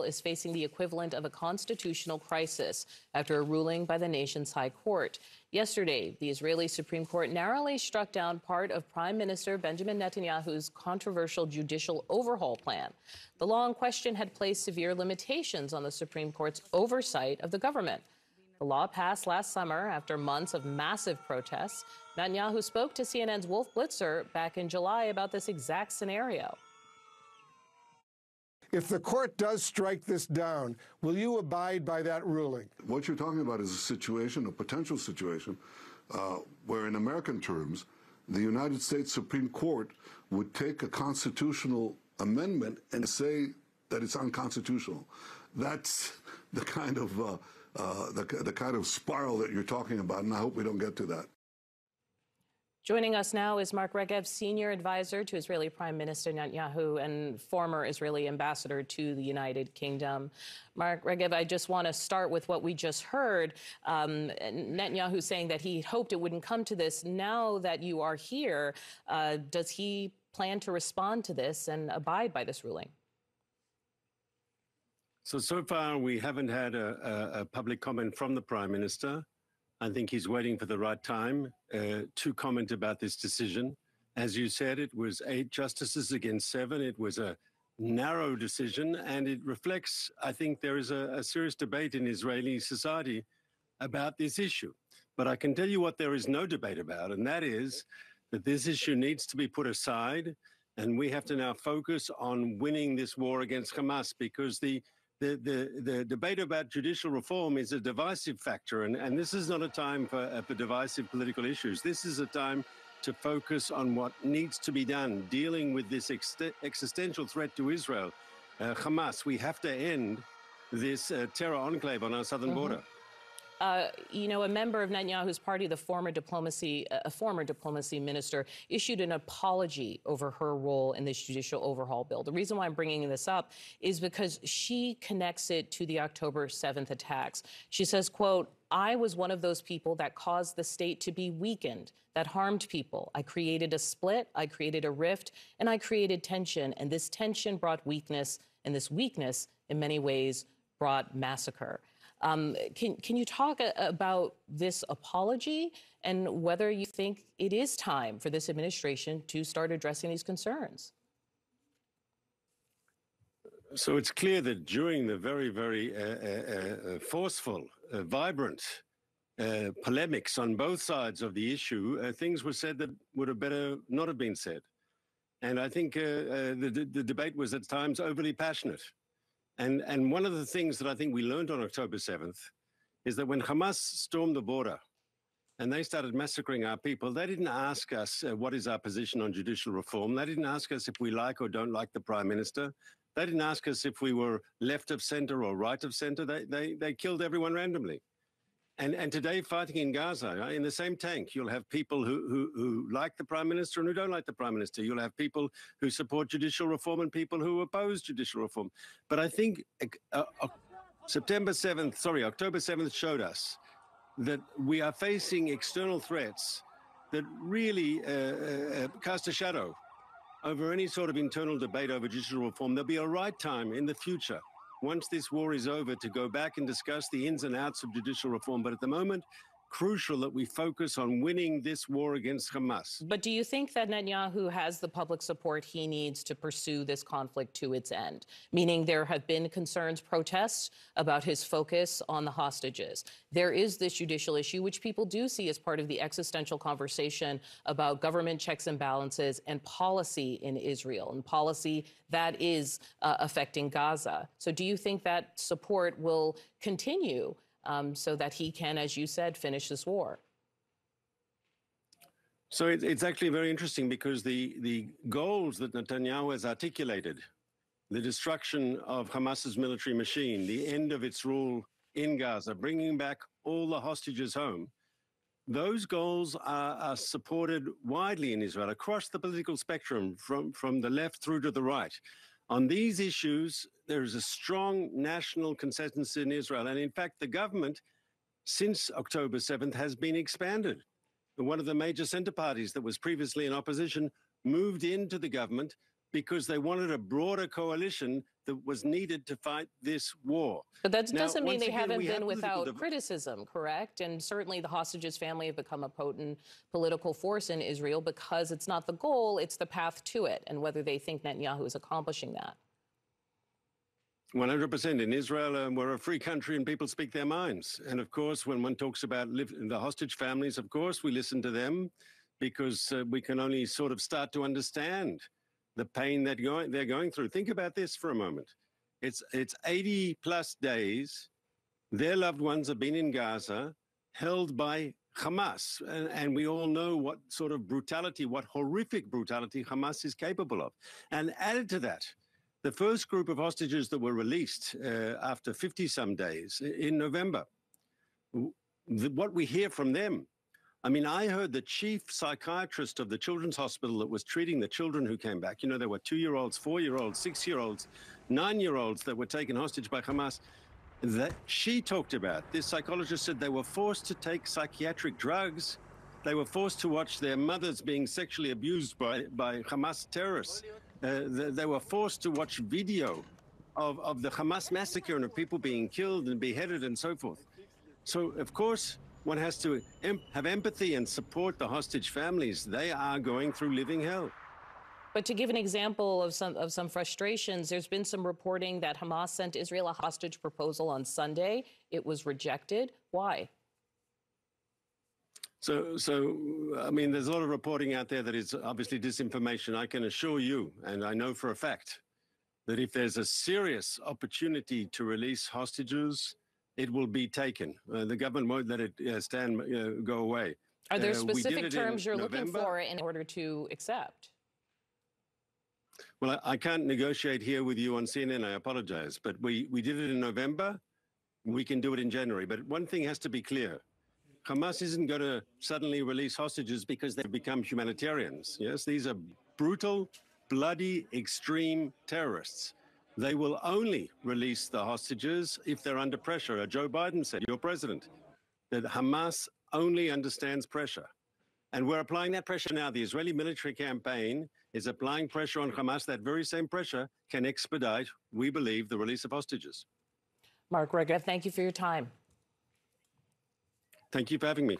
is facing the equivalent of a constitutional crisis after a ruling by the nation's high court. Yesterday, the Israeli Supreme Court narrowly struck down part of Prime Minister Benjamin Netanyahu's controversial judicial overhaul plan. The law in question had placed severe limitations on the Supreme Court's oversight of the government. The law passed last summer after months of massive protests. Netanyahu spoke to CNN's Wolf Blitzer back in July about this exact scenario. If the court does strike this down, will you abide by that ruling? What you're talking about is a situation, a potential situation, uh, where in American terms, the United States Supreme Court would take a constitutional amendment and say that it's unconstitutional. That's the kind of uh, uh, the, the kind of spiral that you're talking about, and I hope we don't get to that. Joining us now is Mark Regev, senior advisor to Israeli Prime Minister Netanyahu and former Israeli ambassador to the United Kingdom. Mark Regev, I just want to start with what we just heard. Um, Netanyahu saying that he hoped it wouldn't come to this. Now that you are here, uh, does he plan to respond to this and abide by this ruling? So, so far, we haven't had a, a, a public comment from the Prime Minister. I think he's waiting for the right time uh, to comment about this decision. As you said, it was eight justices against seven. It was a narrow decision, and it reflects, I think, there is a, a serious debate in Israeli society about this issue. But I can tell you what there is no debate about, and that is that this issue needs to be put aside, and we have to now focus on winning this war against Hamas because the the, the, the debate about judicial reform is a divisive factor, and, and this is not a time for, uh, for divisive political issues. This is a time to focus on what needs to be done, dealing with this ex- existential threat to Israel. Uh, Hamas, we have to end this uh, terror enclave on our southern mm-hmm. border. Uh, you know, a member of Netanyahu's party, the former diplomacy, a former diplomacy minister, issued an apology over her role in this judicial overhaul bill. The reason why I'm bringing this up is because she connects it to the October 7th attacks. She says, quote, I was one of those people that caused the state to be weakened, that harmed people. I created a split, I created a rift, and I created tension. And this tension brought weakness, and this weakness, in many ways, brought massacre. Um, can, can you talk about this apology and whether you think it is time for this administration to start addressing these concerns? So it's clear that during the very, very uh, uh, uh, forceful, uh, vibrant uh, polemics on both sides of the issue, uh, things were said that would have better not have been said. And I think the, the debate was at times overly passionate. And, and one of the things that I think we learned on October 7th is that when Hamas stormed the border and they started massacring our people, they didn't ask us uh, what is our position on judicial reform. They didn't ask us if we like or don't like the prime minister. They didn't ask us if we were left of center or right of center. They, they, they killed everyone randomly. And, and today, fighting in Gaza, in the same tank, you'll have people who, who, who like the prime minister and who don't like the prime minister. You'll have people who support judicial reform and people who oppose judicial reform. But I think uh, uh, September 7th, sorry, October 7th showed us that we are facing external threats that really uh, uh, uh, cast a shadow over any sort of internal debate over judicial reform. There'll be a right time in the future once this war is over to go back and discuss the ins and outs of judicial reform. But at the moment, crucial that we focus on winning this war against Hamas. But do you think that Netanyahu has the public support he needs to pursue this conflict to its end? Meaning there have been concerns, protests about his focus on the hostages. There is this judicial issue, which people do see as part of the existential conversation about government checks and balances and policy in Israel and policy that is uh, affecting Gaza. So do you think that support will continue? Um, so that he can, as you said, finish this war. So it, it's actually very interesting because the, the goals that Netanyahu has articulated, the destruction of Hamas's military machine, the end of its rule in Gaza, bringing back all the hostages home, those goals are, are, supported widely in Israel across the political spectrum, from, from the left through to the right. On these issues, there is a strong national consensus in Israel. And in fact, the government, since October 7th, has been expanded. One of the major center parties that was previously in opposition moved into the government because they wanted a broader coalition that was needed to fight this war. But that Now, doesn't mean they again, haven't we have been without criticism, correct? And certainly the hostages family have become a potent political force in Israel because it's not the goal, it's the path to it, and whether they think Netanyahu is accomplishing that. 100% in Israel, um, we're a free country and people speak their minds. And of course, when one talks about live, the hostage families, of course, we listen to them because uh, we can only sort of start to understand the pain that going, they're going through. Think about this for a moment. It's, it's 80 plus days. Their loved ones have been in Gaza, held by Hamas. And, and we all know what sort of brutality, what horrific brutality Hamas is capable of. And added to that, the first group of hostages that were released uh, after 50 some days in November, the, what we hear from them. I mean, I heard the chief psychiatrist of the children's hospital that was treating the children who came back. You know, there were two year olds, four year olds, six year olds, nine year olds that were taken hostage by Hamas. That she talked about. This psychologist said they were forced to take psychiatric drugs. They were forced to watch their mothers being sexually abused by, by Hamas terrorists. Uh, they, they were forced to watch video of, of the Hamas massacre and of people being killed and beheaded and so forth. So, of course, one has to em- have empathy and support the hostage families. They are going through living hell. But to give an example of some of some frustrations, there's been some reporting that Hamas sent Israel a hostage proposal on Sunday. It was rejected. Why? So, so I mean, there's a lot of reporting out there that is obviously disinformation. I can assure you, and I know for a fact, that if there's a serious opportunity to release hostages, it will be taken. Uh, the government won't let it uh, stand, uh, go away. Are there Uh, specific terms you're looking for in order to accept? Well, I, I can't negotiate here with you on CNN. I apologize, but we, we did it in November. We can do it in January. But one thing has to be clear. Hamas isn't going to suddenly release hostages because they've become humanitarians. Yes, these are brutal, bloody, extreme terrorists. They will only release the hostages if they're under pressure. Joe Biden said, your president, that Hamas only understands pressure. And we're applying that pressure now. The Israeli military campaign is applying pressure on Hamas. That very same pressure can expedite, we believe, the release of hostages. Mark Regev, thank you for your time. Thank you for having me.